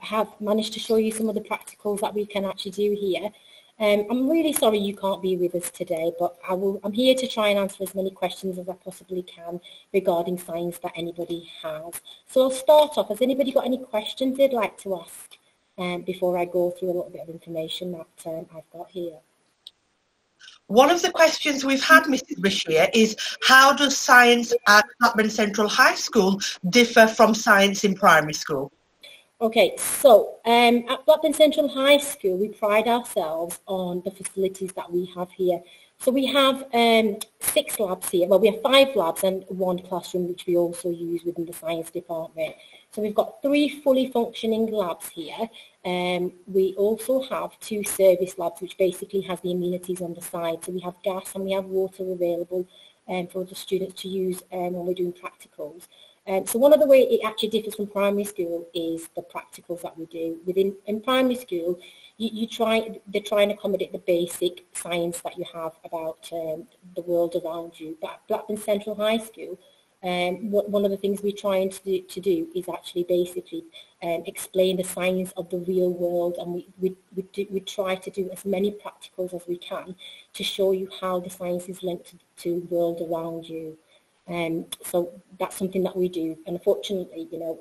have managed to show you some of the practicals that we can actually do here. Um, I'm really sorry you can't be with us today, but I will, I'm here to try and answer as many questions as I possibly can regarding science that anybody has. So I'll start off. Has anybody got any questions they'd like to ask um, before I go through a little bit of information that um, I've got here? One of the questions we've had, Mrs. Bashir, is how does science at Blackburn Central High School differ from science in primary school? Okay, so um, at Blackburn Central High School, we pride ourselves on the facilities that we have here. So we have um, six labs here. Well, we have five labs and one classroom, which we also use within the science department. So we've got three fully functioning labs here. Um, we also have two service labs, which basically has the amenities on the side. So we have gas and we have water available um, for the students to use um, when we're doing practicals. Um, so one of the ways it actually differs from primary school is the practicals that we do. Within in primary school, you, you try they try and accommodate the basic science that you have about um, the world around you. But at Blackburn Central High School, um, one of the things we're trying to do, to do is actually basically um, explain the science of the real world and we, we, we, do, we try to do as many practicals as we can to show you how the science is linked to the world around you. Um, so that's something that we do. And unfortunately, you know,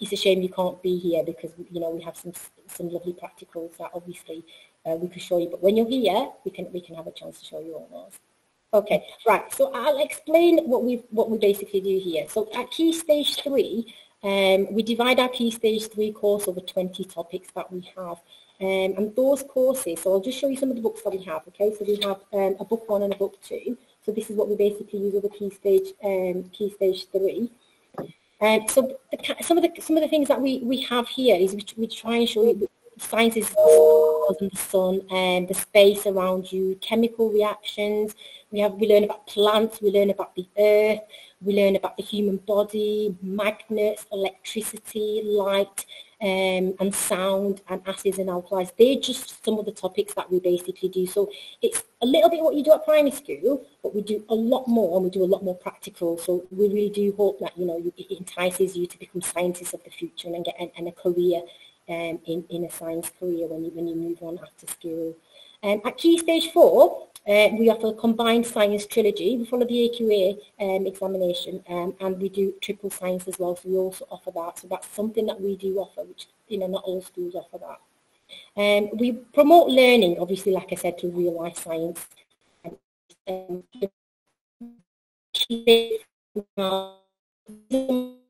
it's a shame you can't be here because, you know, we have some some lovely practicals that obviously uh, we could show you. But when you're here, we can we can have a chance to show you all those. Okay, right. So I'll explain what we what we basically do here. So at Key Stage 3, um, we divide our Key Stage 3 course over 20 topics that we have. Um, and those courses, so I'll just show you some of the books that we have, okay? So we have um, a book one and a book two. So this is what we basically use over key stage um, key stage three. Um, so the, some of the some of the things that we, we have here is we, we try and show you science is the sun and the space around you, chemical reactions. We have we learn about plants, we learn about the earth, we learn about the human body, magnets, electricity, light, um, and sound and acids and alkalis. They're just some of the topics that we basically do. So it's a little bit what you do at primary school, but we do a lot more and we do a lot more practical. So we really do hope that, you know, it entices you to become scientists of the future and get and, a career um, in, in a science career when you, when you move on after school. Um, at Key Stage 4, uh, we offer a combined science trilogy. We follow the AQA um, examination um, and we do triple science as well. So we also offer that. So that's something that we do offer, which, you know, not all schools offer that. Um, we promote learning, obviously, like I said, to real life science. Um,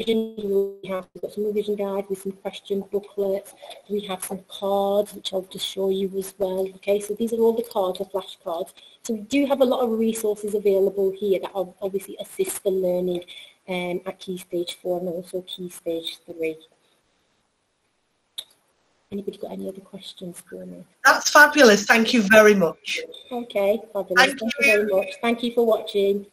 we have we've got some revision guide with some question booklets. We have some cards, which I'll just show you as well. Okay, so these are all the cards, the flashcards. So we do have a lot of resources available here that obviously assist the learning um, at Key Stage 4 and also Key Stage 3. Anybody got any other questions for me? That's fabulous. Thank you very much. Okay, fabulous. Thank, Thank you very much. Thank you for watching.